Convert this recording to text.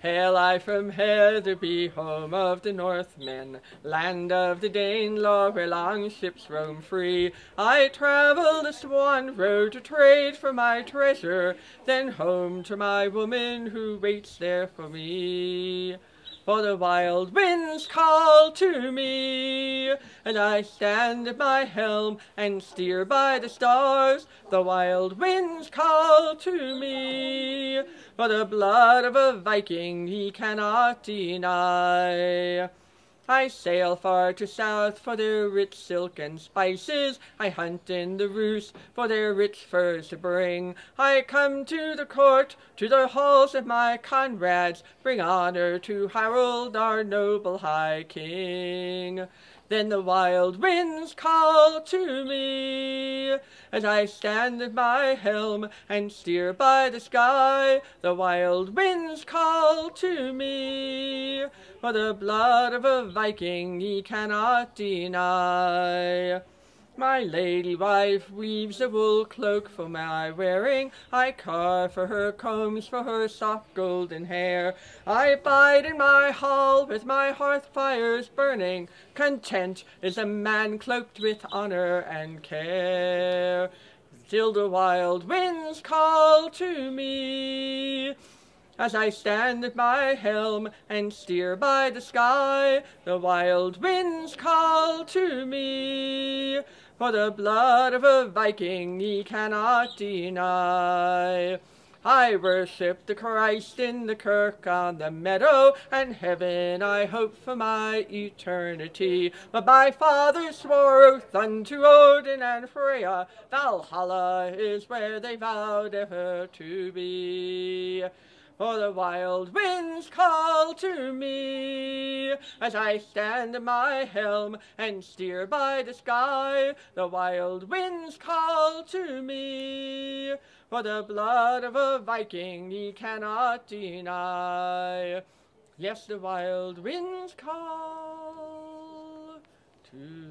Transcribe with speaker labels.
Speaker 1: Hail I from Hedeby, home of the Northmen, land of the Danelaw, where long ships roam free. I travel the swan road to trade for my treasure, then home to my woman who waits there for me. For the wild winds call to me, and I stand at my helm and steer by the stars. The wild winds call to me, for the blood of a Viking he cannot deny. I sail far to south for their rich silk and spices. I hunt in the roost for their rich furs to bring. I come to the court, to the halls of my comrades, bring honor to Harold, our noble high king. Then the wild winds call to me, as I stand at my helm and steer by the sky. The wild winds call to me, for the blood of a Viking ye cannot deny. My lady wife weaves a wool cloak for my wearing. I carve for her combs for her soft golden hair. I bide in my hall with my hearth fires burning. Content is a man cloaked with honor and care. Till the wild winds call to me. As I stand at my helm and steer by the sky, the wild winds call to me. For the blood of a Viking ye cannot deny. I worship the Christ in the kirk on the meadow, and heaven I hope for my eternity. But my father swore oath unto Odin and Freya, Valhalla is where they vowed ever to be. For the wild winds call to me as I stand at my helm and steer by the sky. The wild winds call to me for the blood of a Viking ye cannot deny. Yes, the wild winds call to.